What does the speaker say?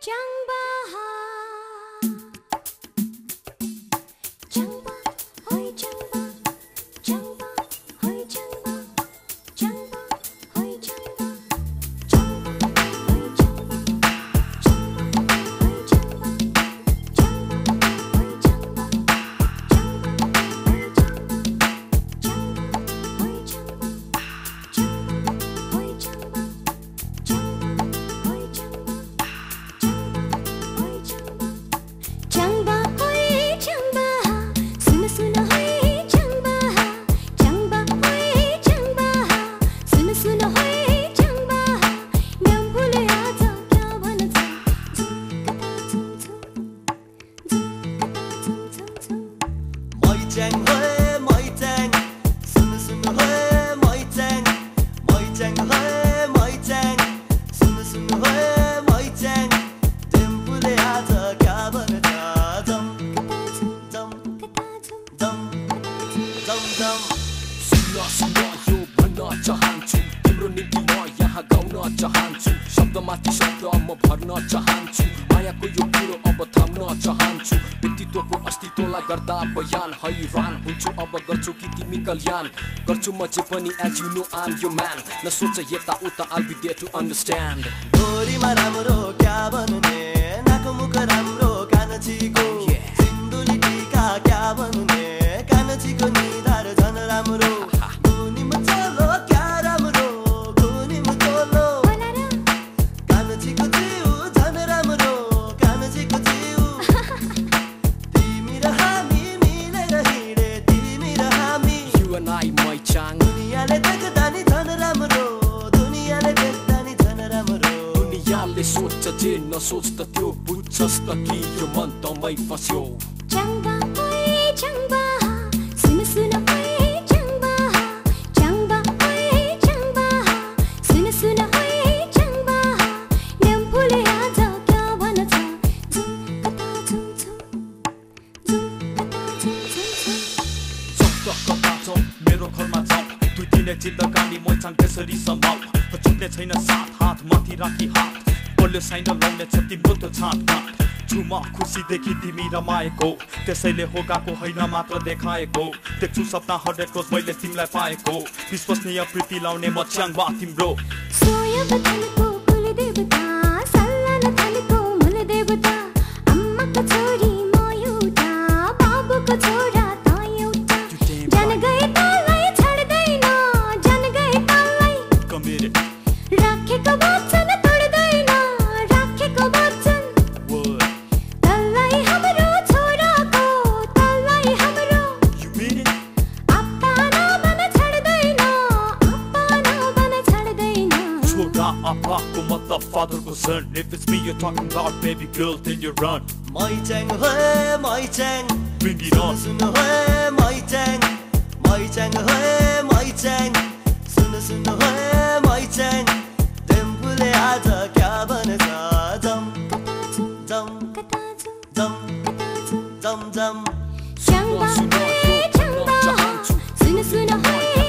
江边 चाहन्छु शब्दमाथि शब्द म भर्न चाहन्छु। मायाको यो कुरो अब थाम्न चाहन्छु। व्यक्तित्वको अस्तित्वलाई गर्दा बयान हैरान हुन्छु। अब गर्छु कि तिमी कल्याण। गर्छु म जे पनि एज यु नो आम यो म्यान नसोच यता उता all be there to understand गोरीमा राम्रो क्या भन्ने? नाको मुख राम्रो कानचीको सिन्धुली दुनियाँले सोच्छ जे नसोच त त्यो बुझ्छस् त कि यो मन तमै फस्यो मेरो घरमा जाऊ दुई दिने जिन्दगानी मैचाङ त्यसरी समाऊ छुट्ने छैन साथ हात माथि राखी हात बलियो साइन लाउने छ तिम्रो त्यो छाट छुमा खुसीदेखि तिमी रमाएको त्यसैले हो गएको होइन मात्र देखाएको। देख्छु सपना हन्ड्रेड रोज मैले तिमीलाई पाएको। विश्वसनीय प्रीति लाउने म च्याङबा तिम्रो। I'm Paco, motherfucker concerned If it's me you're talking about, baby girl, then you run. My tang, hey, my tang Bring it on. Suna, hey, my tang My tang, hey, my tang Suna, suna, hey, my tang Dem bule aata kya banata Dum, dum, dum, dum, dum. Suna, suna, hey, suna, suna, hey.